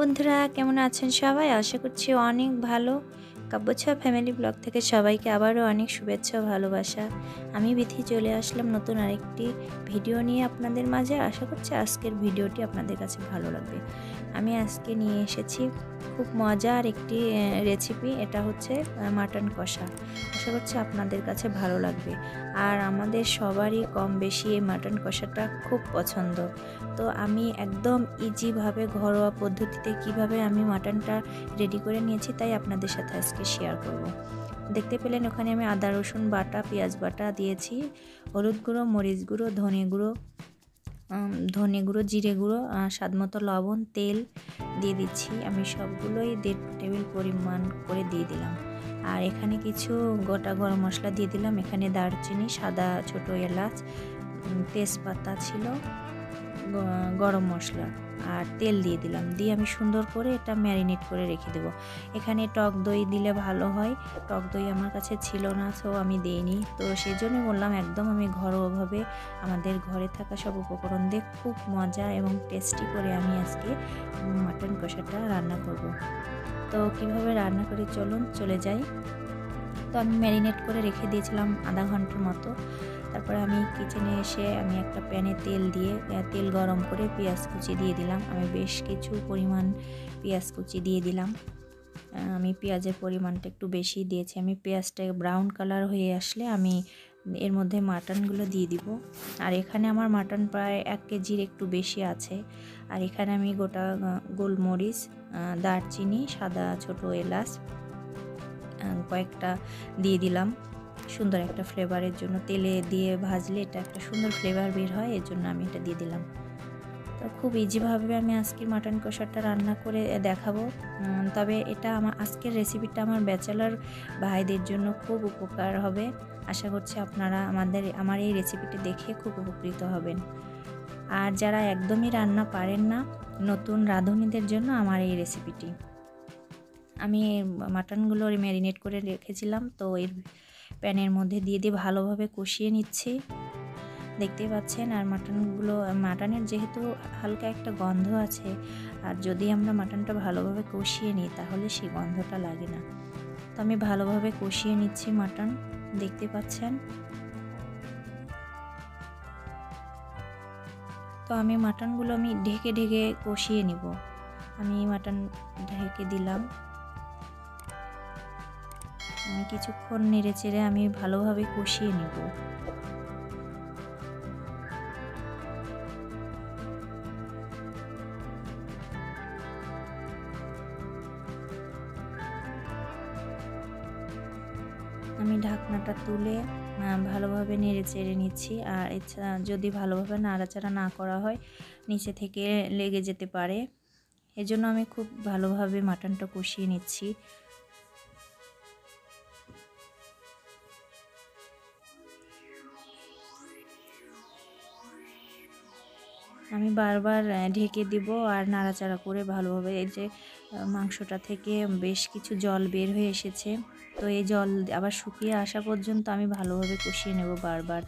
বন্ধুরা কেমন আছেন সবাই? আশা করছি অনেক ভালো। কাব্যছা ফ্যামিলি ব্লগ থেকে সবাইকে আবারও অনেক শুভেচ্ছা ও ভালোবাসা। আমি বিথি চলে আসলাম নতুন আরেকটি ভিডিও নিয়ে আপনাদের মাঝে। আশা করছি আজকের ভিডিওটি আপনাদের কাছে ভালো লাগবে। আমি আজকে নিয়ে এসেছি খুব মজার একটি রেসিপি এটা হচ্ছে মাটন কষা। আশা করছি আপনাদের কাছে ভালো লাগবে। আর আমাদের সবারই কম বেশি এই মাটন কষাটা খুব পছন্দ। তো আমি একদম ইজিভাবে ঘরোয়া পদ্ধতিতে কীভাবে আমি মাটনটা রেডি করে নিয়েছি তাই আপনাদের সাথে আজকে শেয়ার করব। দেখতে পেলেন ওখানে আমি আদা, রসুন বাটা, পেঁয়াজ বাটা দিয়েছি, হলুদ গুঁড়ো, মরিচ গুঁড়ো, ধনে গুঁড়ো ধনে গুঁড়ো, জিরে গুঁড়ো স্বাদ মতো লবণ, তেল দিয়ে দিচ্ছি। আমি সবগুলোই দেড় টেবিল পরিমাণ করে দিয়ে দিলাম। আর এখানে কিছু গোটা গরম মশলা দিয়ে দিলাম। এখানে দারচিনি, সাদা ছোট এলাচ তেজপাতা ছিল গরম মশলা আর তেল দিয়ে দিলাম। দিয়ে আমি সুন্দর করে এটা ম্যারিনেট করে রেখে দেবো। এখানে টক দই দিলে ভালো হয়। টক দই আমার কাছে ছিল না সো আমি দিইনি। তো সেই জন্য বললাম, একদম আমি ঘরোয়াভাবে আমাদের ঘরে থাকা সব উপকরণ দিয়ে খুব মজা এবং টেস্টি করে আমি আজকে মাটন কষাটা রান্না করব। তো কীভাবে রান্না করি চলুন, চলে যাই। তো আমি ম্যারিনেট করে রেখে দিয়েছিলাম আধা ঘণ্টার মতো। তারপরে আমি কিচেনে এসে আমি একটা প্যানে তেল দিয়ে তেল গরম করে পেঁয়াজ কুচি দিয়ে দিলাম। আমি বেশ কিছু পরিমাণ পেঁয়াজ কুচি দিয়ে দিলাম। আমি পেঁয়াজের পরিমাণটা একটু বেশি দিয়েছি। আমি পেঁয়াজটা ব্রাউন কালার হয়ে আসলে আমি এর মধ্যে মাটনগুলো দিয়ে দিব। আর এখানে আমার মাটন প্রায় এক কেজির একটু বেশি আছে। আর এখানে আমি গোটা গোলমরিচ দারচিনি, সাদা ছোট এলাচ কয়েকটা দিয়ে দিলাম। সুন্দর একটা ফ্লেভারের জন্য তেলে দিয়ে ভাজলে এটা একটা সুন্দর ফ্লেভার বের হয় এর জন্য আমি এটা দিয়ে দিলাম। তো খুব ইজিভাবে আমি আজকের মাটন কষাটা রান্না করে দেখাবো। তবে এটা আমার আজকের রেসিপিটা আমার ব্যাচেলার ভাইদের জন্য খুব উপকার হবে। আশা করছি আপনারা আমাদের, আমার এই রেসিপিটি দেখে খুব উপকৃত হবেন। আর যারা একদমই রান্না পারেন না, নতুন রাঁধুনিদের জন্য আমার এই রেসিপিটি আমি মাটনগুলো ম্যারিনেট করে রেখেছিলাম, তো এর প্যানের মধ্যে দিয়ে দিয়ে ভালোভাবে কষিয়ে নিচ্ছি। দেখতে পাচ্ছেন, আর মাটনগুলো, মাটনের যেহেতু হালকা একটা গন্ধ আছে, আর যদি আমরা মাটনটা ভালোভাবে কষিয়ে নিই, তাহলে সেই গন্ধটা লাগে না। তো আমি ভালোভাবে কষিয়ে নিচ্ছি মাটন, দেখতে পাচ্ছেন। তো আমি মাটনগুলো আমি ঢেকে ঢেকে কষিয়ে নিব। আমি মাটন ঢেকে দিলাম। আমি কিছুক্ষণ নেড়ে চেড়ে আমি ভালোভাবে কষিয়ে নেব। আমি ঢাকনাটা তুলে ভালোভাবে নেড়ে চেড়ে নিচ্ছি। আর এছাড়া যদি ভালোভাবে নাড়াচাড়া না করা হয়, নিচে থেকে লেগে যেতে পারে। এজন্য আমি খুব ভালোভাবে মাটনটা কষিয়ে নিচ্ছি। আমি বারবার ঢেকে দিব আর নাড়াচাড়া করে ভালোভাবে এই যে মাংসটা থেকে বেশ কিছু জল বের হয়ে এসেছে। তো এই জল আবার শুকিয়ে আসা পর্যন্ত আমি ভালোভাবে কষিয়ে নেব বারবার।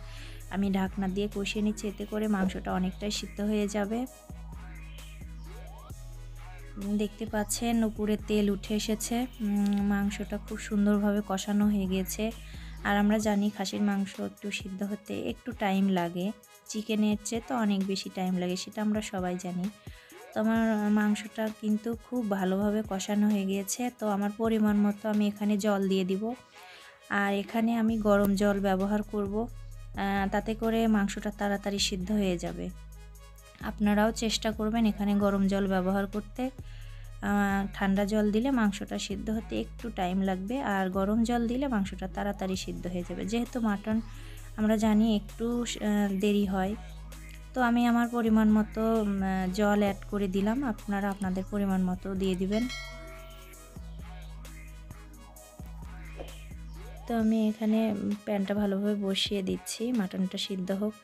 আমি ঢাকনা দিয়ে কষিয়ে নিচ্ছি, এতে করে মাংসটা অনেকটাই সিদ্ধ হয়ে যাবে। দেখতে পাচ্ছেন উপরে তেল উঠে এসেছে। মাংসটা খুব সুন্দরভাবে কষানো হয়ে গেছে। আর আমরা জানি খাসির মাংস একটু সিদ্ধ হতে একটু টাইম লাগে। চিকেনের চেয়ে তো অনেক বেশি টাইম লাগে, সেটা আমরা সবাই জানি। তো আমার মাংসটা কিন্তু খুব ভালোভাবে কষানো হয়ে গিয়েছে, তো আমার পরিমাণ মতো আমি এখানে জল দিয়ে দিব। আর এখানে আমি গরম জল ব্যবহার করব তাতে করে মাংসটা তাড়াতাড়ি সিদ্ধ হয়ে যাবে। আপনারাও চেষ্টা করবেন এখানে গরম জল ব্যবহার করতে। ঠান্ডা জল দিলে মাংসটা সিদ্ধ হতে একটু টাইম লাগবে, আর গরম জল দিলে মাংসটা তাড়াতাড়ি সিদ্ধ হয়ে যাবে। যেহেতু মাটন আমরা জানি একটু দেরি হয়। তো আমি আমার পরিমাণ মতো জল অ্যাড করে দিলাম। আপনারা আপনাদের পরিমাণ মতো দিয়ে দিবেন। তো আমি এখানে প্যানটা ভালোভাবে বসিয়ে দিচ্ছি, মাটনটা সিদ্ধ হোক।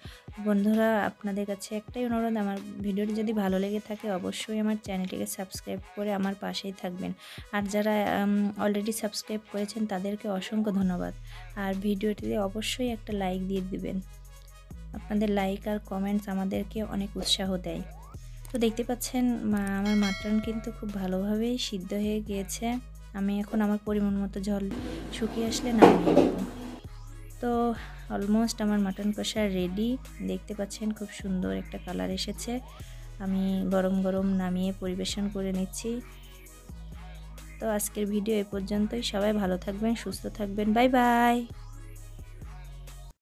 বন্ধুরা, আপনাদের কাছে একটাই অনুরোধ, আমার ভিডিওটি যদি ভালো লেগে থাকে, অবশ্যই আমার চ্যানেলটিকে সাবস্ক্রাইব করে আমার পাশেই থাকবেন। আর যারা অলরেডি সাবস্ক্রাইব করেছেন, তাদেরকে অসংখ্য ধন্যবাদ। আর ভিডিওটিতে অবশ্যই একটা লাইক দিয়ে দিবেন। আপনাদের লাইক আর কমেন্টস আমাদেরকে অনেক উৎসাহ দেয়। তো দেখতে পাচ্ছেন আমার মাটন কিন্তু খুব ভালোভাবেই সিদ্ধ হয়ে গিয়েছে। আমি এখন আমার পরিমাণ মতো জল শুকিয়ে আসলে নামিয়ে তো অলমোস্ট আমার মাটন কষা রেডি দেখতে পাচ্ছেন খুব সুন্দর একটা কালার এসেছে। আমি গরম গরম নামিয়ে পরিবেশন করে নিচ্ছি। তো আজকের ভিডিও এ পর্যন্তই। সবাই ভালো থাকবেন, সুস্থ থাকবেন। Bye bye